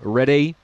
Ready.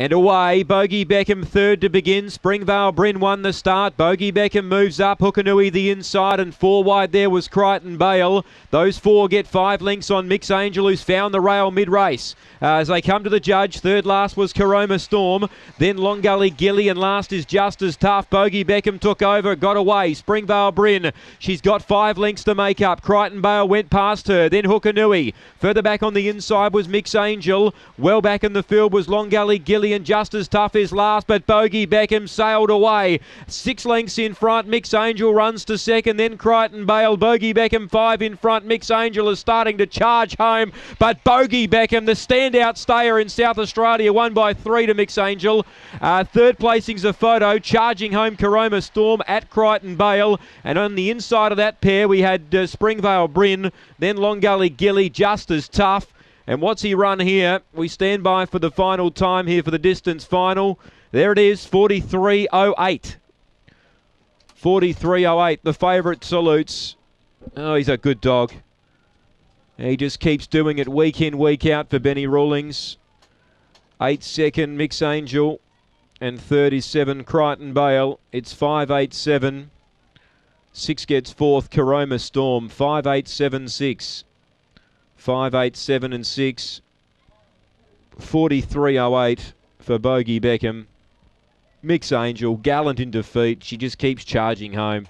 And away, Bogey Beckham third to begin. Springvale Bryn won the start. Bogey Beckham moves up. Hookanui the inside, and four wide there was Crichton Bale. Those four get five links on Mix Angel, who's found the rail mid race. Uh, as they come to the judge, third last was Karoma Storm. Then Long Gully Gilly, and last is just as tough. Bogey Beckham took over, got away. Springvale Bryn, she's got five links to make up. Crichton Bale went past her. Then Hookanui. Further back on the inside was Mix Angel. Well back in the field was Long Gully Gilly and just as tough is last, but Bogey Beckham sailed away. Six lengths in front. Mix Angel runs to second, then Crichton Bale. Bogey Beckham five in front. Mix Angel is starting to charge home, but Bogey Beckham, the standout stayer in South Australia, won by three to Mix Angel. Uh, third placing's a photo, charging home Karoma Storm at Crichton Bale, and on the inside of that pair we had uh, Springvale Bryn, then Long Gully Gilly, just as tough. And what's he run here? We stand by for the final time here for the distance final. There it is, 43.08. 43.08. The favourite salutes. Oh, he's a good dog. He just keeps doing it week in, week out for Benny Rawlings. Eight second Mix Angel. And 37 Crichton Bale. It's 5.87. Six gets fourth, Karoma Storm. 5.876. 5, 8, 7 and 6. 43.08 for Bogey Beckham. Mix Angel, gallant in defeat. She just keeps charging home.